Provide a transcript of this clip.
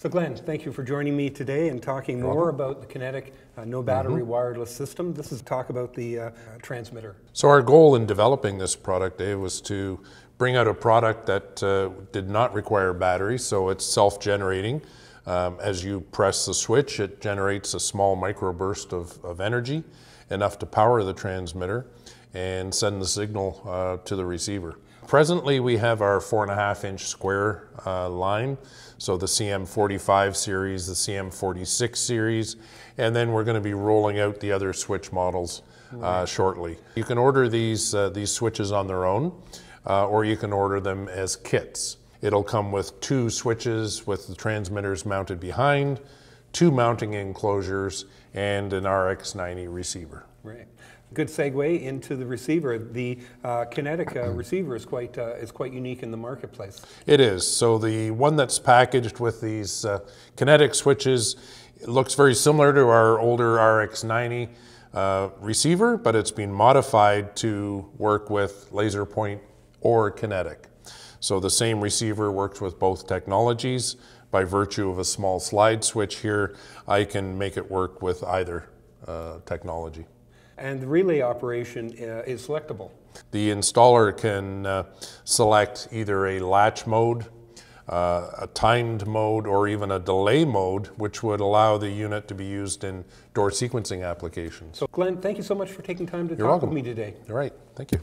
So Glenn, thank you for joining me today and talking more about the Kinetic uh, no battery Mm-hmm. wireless system. This is talk about the uh, transmitter. So our goal in developing this product, Dave, was to bring out a product that uh, did not require batteries, so it's self-generating. Um, as you press the switch, it generates a small microburst of, of energy, enough to power the transmitter and send the signal uh, to the receiver. Presently, we have our four and a half inch square uh, line, so the CM45 series, the CM46 series, and then we're going to be rolling out the other switch models uh, shortly. You can order these uh, these switches on their own, uh, or you can order them as kits. It'll come with two switches with the transmitters mounted behind, two mounting enclosures, and an RX90 receiver. Right. Good segue into the receiver. The uh, Kinetic receiver is quite uh, is quite unique in the marketplace. It is. So the one that's packaged with these uh, kinetic switches looks very similar to our older RX90 uh, receiver, but it's been modified to work with Lazerpoint or kinetic. So the same receiver works with both technologies. By virtue of a small slide switch here, I can make it work with either uh, technology. And the relay operation uh, is selectable. The installer can uh, select either a latch mode, uh, a timed mode, or even a delay mode, which would allow the unit to be used in door sequencing applications. So Glenn, thank you so much for taking time to You're talk welcome. with me today. All right, thank you.